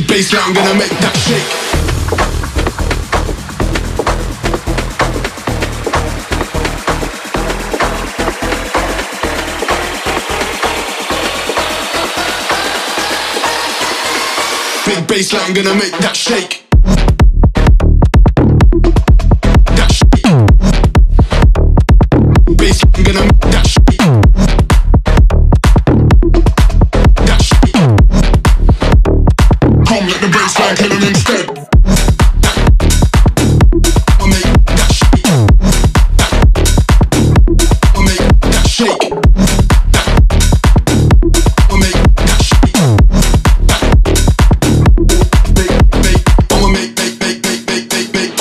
bassline gonna make that shake. Big bassline gonna make that shake. let the bassline hit it instead.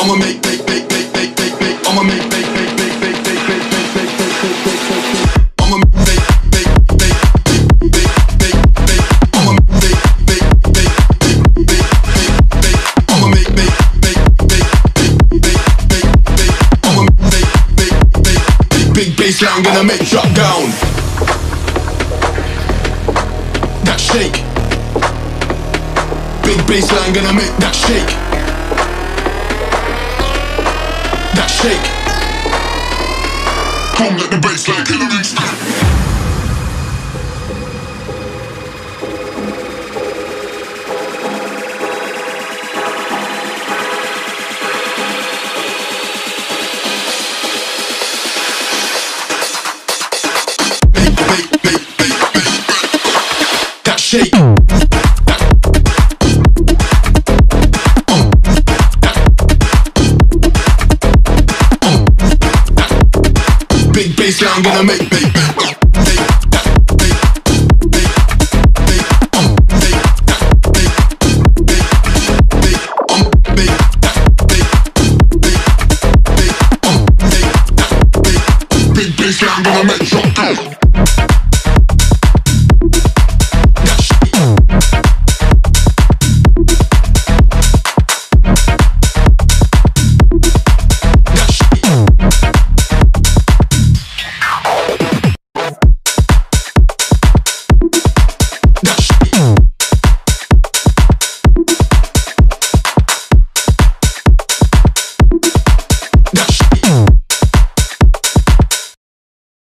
I'ma make, make bassline gonna make drop down. That shake. Big bassline gonna make that shake. That shake. Come let the bassline kill it big bass line gonna make me.